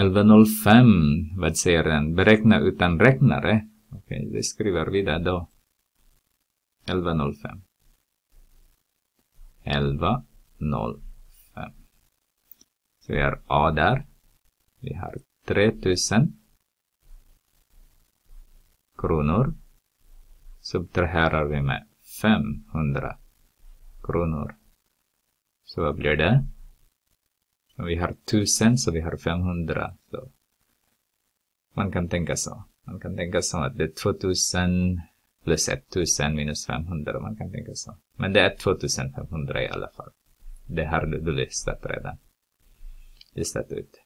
11.05, vad säger den? Beräkna utan räknare. Okej, okay, det skriver vi där då. 11.05. 11.05. Så vi har A där. Vi har 3000 kronor. Subtraherar vi med 500 kronor. Så vad blir det? Vi har 1000 så vi har 500. Så man kan tänka så. Man kan tänka så att det är 2000 plus 1000 minus 500. Man kan tänka så. Men det är 2500 i alla fall. Det har du listat redan. Listat ut.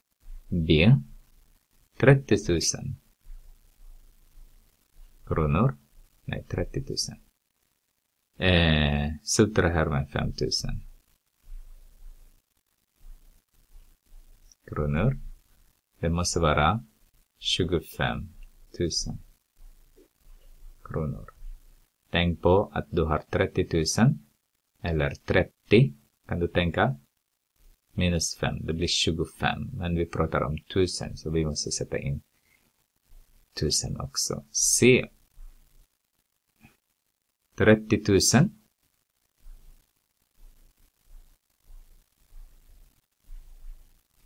B. 30 000 kronor. Nej, 30 000. Eh, subtraherar med 5 000 kronor. Det måste vara 25 000 kronor. Tänk på att du har 30 000 eller 30 kan du tänka minus 5, det blir 25. Men vi pratar om 1000 så vi måste sätta in 1000 också. C. 30 000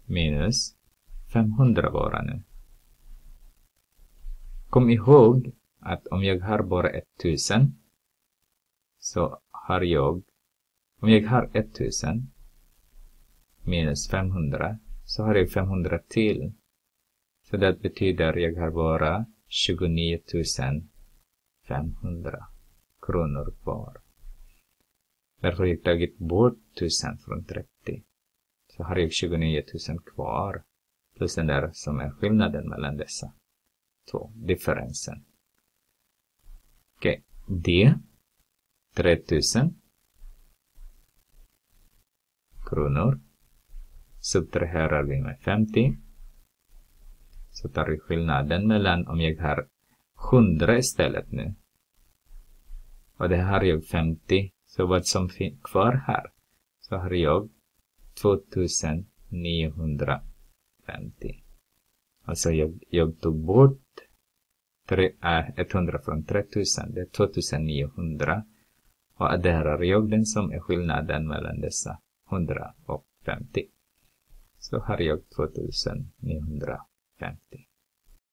minus 500 bara nu. Kom ihåg att om jag har bara 1000 så har jag, om jag har 1000 minus 500 så har jag 500 till. Så det betyder att jag har bara 29 500 kronor kvar. Därför har jag tagit bort 1000 från 30 så har jag 29 000 kvar. Plus den där som är skillnaden mellan dessa två, differensen. Okej, okay. D. 3000 kronor. Subtraherar vi med 50. Så tar vi skillnaden mellan om jag har 100 istället nu. Och det har jag 50. Så vad som finns kvar här så har jag 2950. Alltså jag, jag tog bort tre, äh, 100 från 3000, det är 2900. Och adderar jag den som är skillnaden mellan dessa 100 och 50. Så har jag 2950.